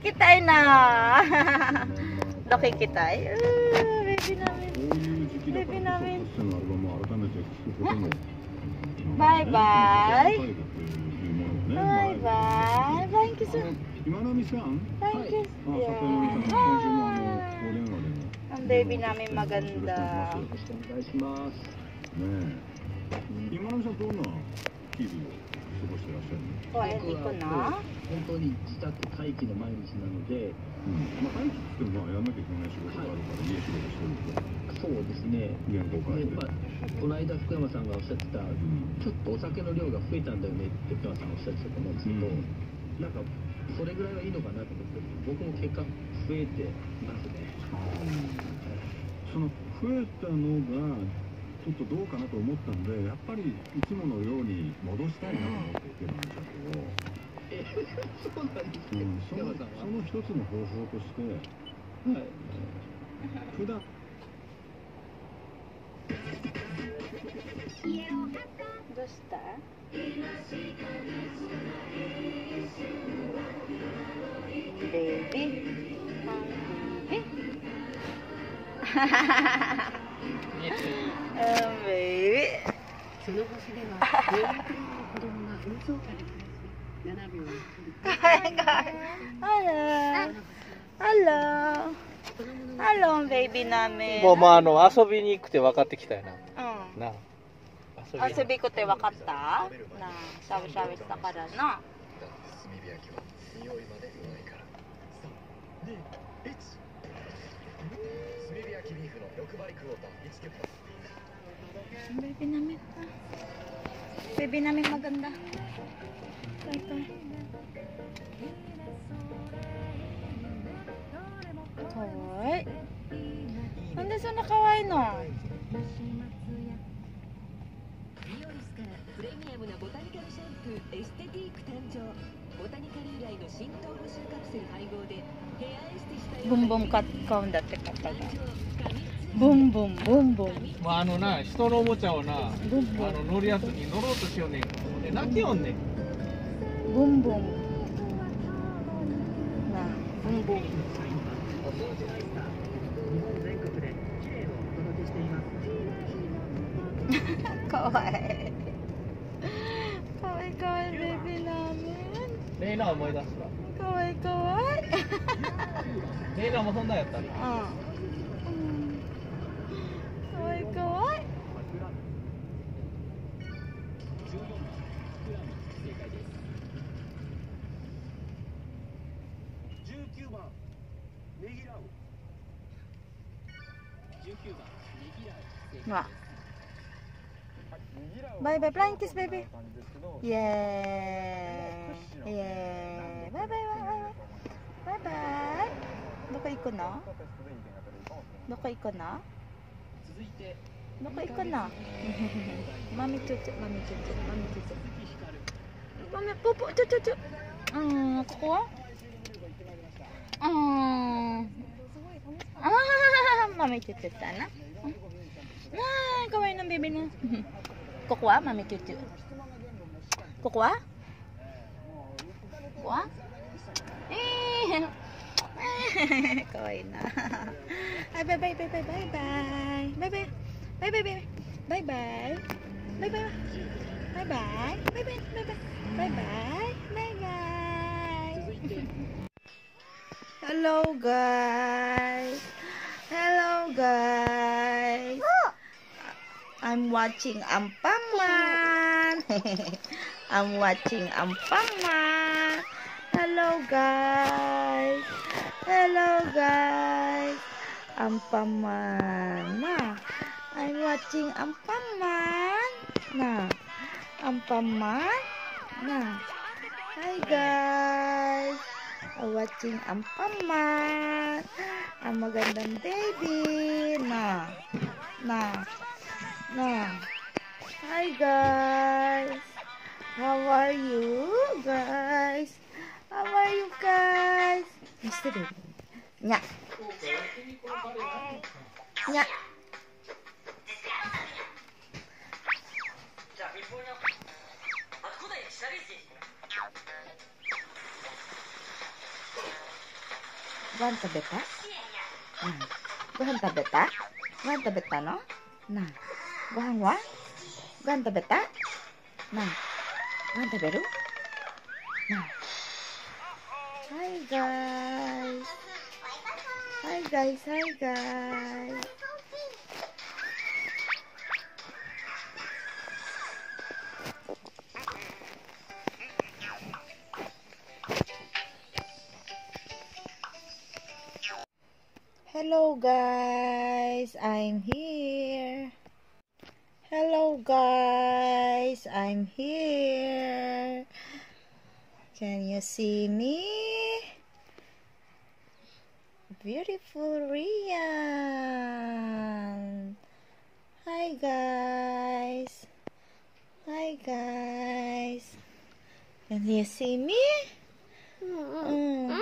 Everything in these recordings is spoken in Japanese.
nakikitay na. nakikitay. Uh, baby namin. Baby namin. Bye bye. Bye bye. Thank you so much. Thank you. Yeah. Ang baby namin maganda. Thank you. しくお願いしてらっしゃるの Quiet ko na. 本当に自宅待機の毎日なので、うん。まあ、待機ってまあ、やんなきゃいけない仕事があるから、家仕事してると。そうですね。原稿書いて。でまあ、この間福山さんがおっしゃってた、うん。ちょっとお酒の量が増えたんだよねって福山さんおっしゃってたと思うんですけど、うんなんかそれぐらいはいいのかなと思って、僕も結果増えてますね。その増えたのがちょっとどうかなと思ったんでやっぱりいつものように戻したいなと思って言ってましたけど、え、そうなんですね。うん、そのその一つの方法としてはい。普段どうした？ベイビー。ベイビー。うん、ベイビー。その星では4億人の子供が運送下で暮らし7秒に1人 Hello. Hello. Hello, baby namin. もうまああの遊びに行くて分かってきたようん。なな遊びあ、遊びこって分かった？なあ、しゃぶしゃぶしたからな。炭火焼きは匂いまでうまいから3 2 1炭火焼きビーフの6倍クォーター1キュッパ Baby namin. Baby namin maganda. Ito. Kawai. Nande so na kawai no? ミなボンボタニカルの配合でボンんだって買ったじ cut count dati kapag. Boom boom boom boom. まああのな人のおもちゃをなあ Boom の boom. 乗るやつに乗ろうとしようねんで泣きよんねんをお届けしています。かわいい。かわいいかわいいベビーラーメレイナ思い出すン。かわいいかわいい。わレイナもそんなんやったなうん。かわいいかわいい。19番ネギラウ19番ネギラウまあ。バイバイ、プラインキスベイビー。イエーイ。イエーイ。バイバイバイバイバイ。バイ。どこ行くの？どこ行くの？続いてどこ行くのマミチュチュ、マミチュチュ、マミチュチュ。マミ、ポポ、チュチュチュ。うーん、ここは？うーん。あー、マミチュチュだな。うんあー、かわいいな、ベビーな。Kukuha, mami cute. Kukuha? Kukuha? Eh. Kawai na. Ay, bye bye bye bye bye bye. Bye bye. Bye bye bye. Bye bye. Bye bye. Bye bye. Bye bye. Bye bye. Bye bye. Bye bye. Hello guys. Hello guys. I'm watching Ampaman. I'm watching Ampaman. Hello guys. Hello guys. Ampaman. Nah, I'm watching Ampaman. Nah, Ampaman. Nah. Hi guys. watching ang paman. Ang magandang baby. Na. Na. Na. Hi guys. How are you guys? How are you guys? Mr. Baby. Nya. Nya. Go 飯食べたうん。ご飯食べたご飯食べたのなあ。 ご飯はご飯食べたなあ。ご飯食べるなあ。Hi guys. Hi guys, hi guys. Hello guys, I'm here. Hello guys, I'm here. Can you see me? Beautiful Rian. Hi guys. Hi guys. Can you see me? Mm.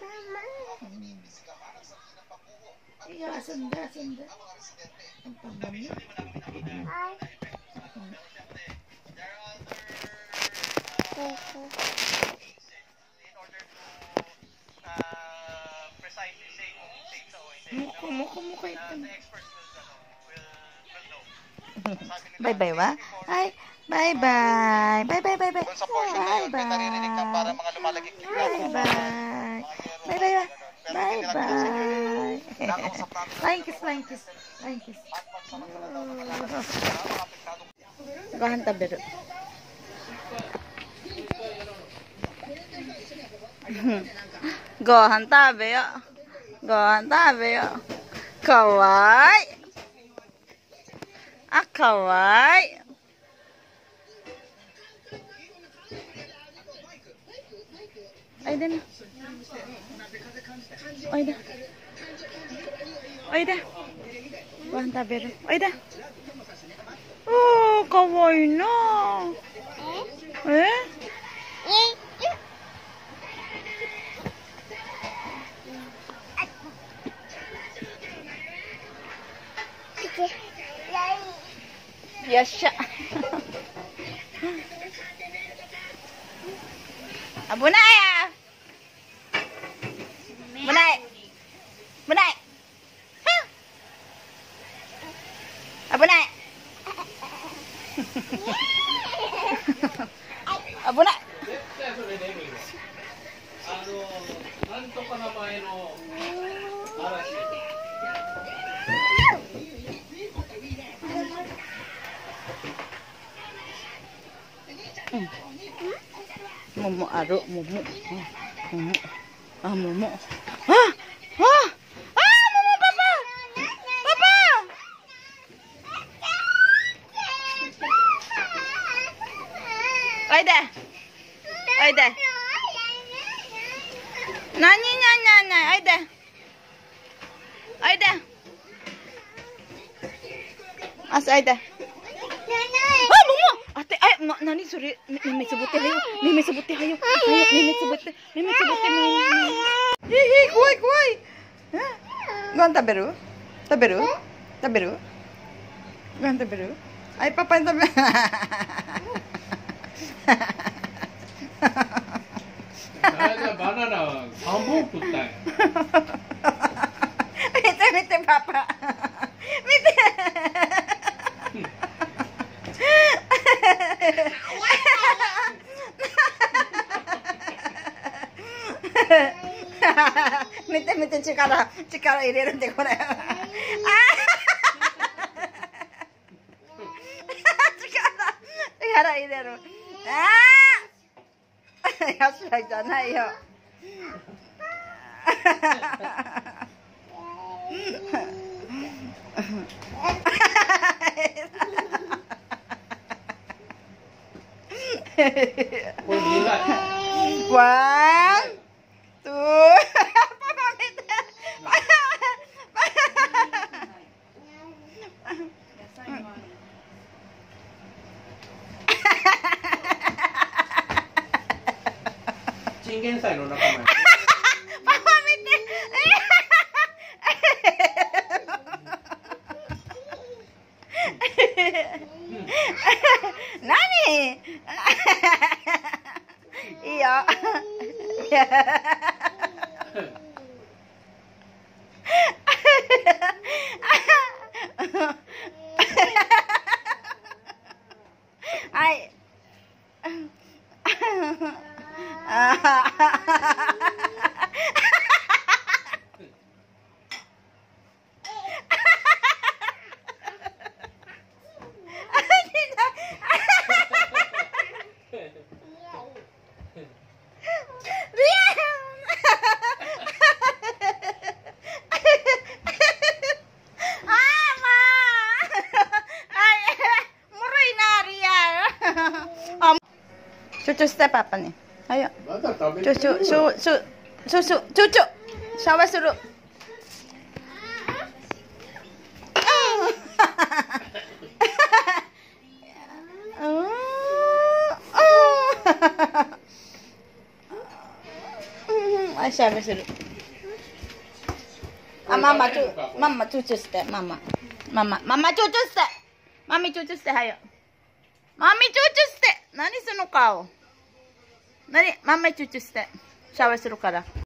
Tama. Kaya, sanda, sanda. Ang pangami. Ay. Teko. Mukha, mukha, mukha ito. Mukha, mukha, mukha ito. Bye-bye wa? Ay, bye-bye. Bye-bye, bye-bye. Bye-bye. Bye-bye. Bye-bye. Bye-bye. Flying kiss, flying kiss. Flying kiss. Gahan tabdero. Gahan tabe yo. Gahan tabe yo. Kawaii. あかわいいおいでなおいでおいでご飯食べるおいでおーかわいいなええ Yes siya. Abunay ah! ある。もも。もも。あ、もも。ああおいでおいで何何何おいでおいであおいで Mimik sebutin, mimik sebutin mimik. Hihi, kuai kuai. Gon taberu, taberu, taberu. Gon banana, bambu kutta. Papa. Mete. めちゃめちゃ力、力入れるんで、これ。あ力、力入れる。ああよしらじゃないよ。One, two. 祭の中うんあシャワーするあママちょママちょちょしてママママママちょちょしてマミちょちょしてはよマミちょちょして何するの顔何？まんまチューチューして。シャワーするから。